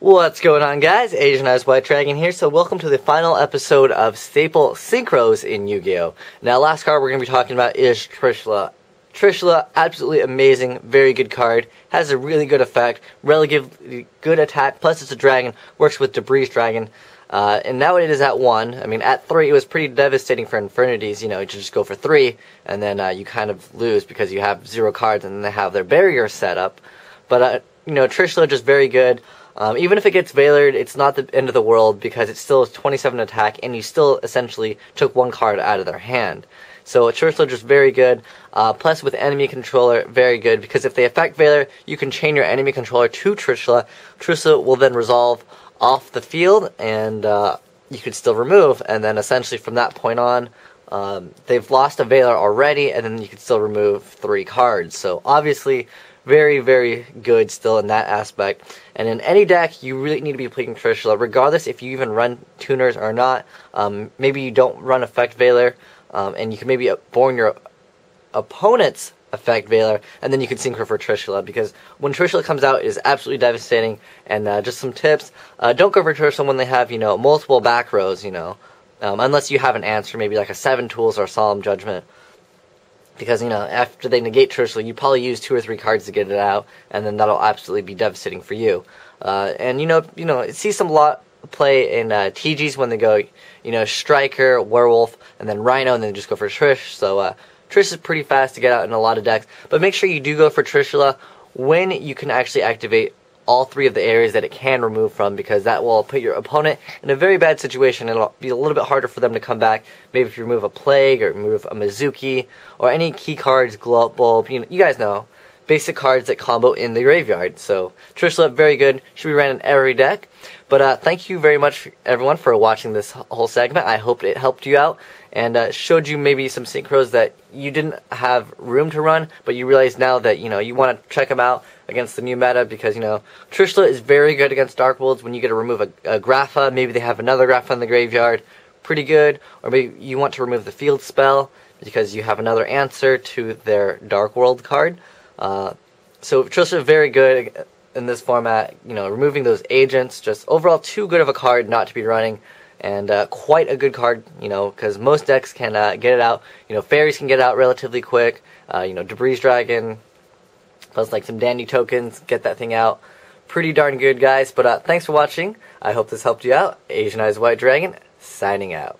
What's going on guys? Asian Eyes White Dragon here, so welcome to the final episode of Staple Synchros in Yu-Gi-Oh! Now last card we're going to be talking about is Trishula. Trishula, absolutely amazing, very good card, has a really good effect, relatively good attack, plus it's a dragon, works with Debris Dragon, uh, and now it is at 1. I mean, at 3 it was pretty devastating for Infernities, you know, you just go for 3, and then uh, you kind of lose because you have 0 cards and they have their barrier set up. But, uh, you know, Trishula just very good. Um, even if it gets Veilered, it's not the end of the world because it's still 27 attack, and you still essentially took one card out of their hand. So Trishula is very good. Uh, plus with enemy controller, very good because if they Effect Veiler, you can chain your enemy controller to Trishula. Trishula will then resolve off the field, and uh, you can still remove. And then essentially from that point on, um, they've lost a Veiler already, and then you can still remove three cards. So obviously, very, very good still in that aspect. And in any deck, you really need to be playing Trishula, regardless if you even run tuners or not. Um, maybe you don't run Effect Veiler, um, and you can maybe born your opponent's Effect Veiler, and then you can synchro for Trishula, because when Trishula comes out, it is absolutely devastating. And uh, just some tips, uh, don't go for Trishula when they have, you know, multiple back rows, you know, um, unless you have an answer, maybe like a Seven Tools or a Solemn Judgment because you know after they negate Trishula, you probably use two or three cards to get it out, and then that'll absolutely be devastating for you. Uh, and you know, you know, see some lot play in uh, TGs when they go, you know, Striker, Warwolf, and then Rhino, and then just go for Trish. So uh, Trish is pretty fast to get out in a lot of decks, but make sure you do go for Trishula when you can actually activate all three of the areas that it can remove from because that will put your opponent in a very bad situation. It'll be a little bit harder for them to come back. Maybe if you remove a Plague or remove a Mezuki or any key cards, Glow Bulb, you, know, you guys know. Basic cards that combo in the graveyard. So, Trishula, very good. Should be ran in every deck. But uh, thank you very much, everyone, for watching this whole segment. I hope it helped you out and uh, showed you maybe some synchros that you didn't have room to run, but you realize now that you know you want to check them out against the new meta because you know Trishula is very good against Dark Worlds when you get to remove a, a Grapha. Maybe they have another Grapha in the graveyard, pretty good. Or maybe you want to remove the field spell because you have another answer to their Dark World card. Uh, so Trishula very good in this format. You know, removing those agents, just overall too good of a card not to be running. And uh, quite a good card, you know, because most decks can uh, get it out. You know, fairies can get out relatively quick. Uh, you know, Debris Dragon, plus like some dandy tokens, get that thing out. Pretty darn good, guys. But uh, thanks for watching. I hope this helped you out. Asian Eyes White Dragon, signing out.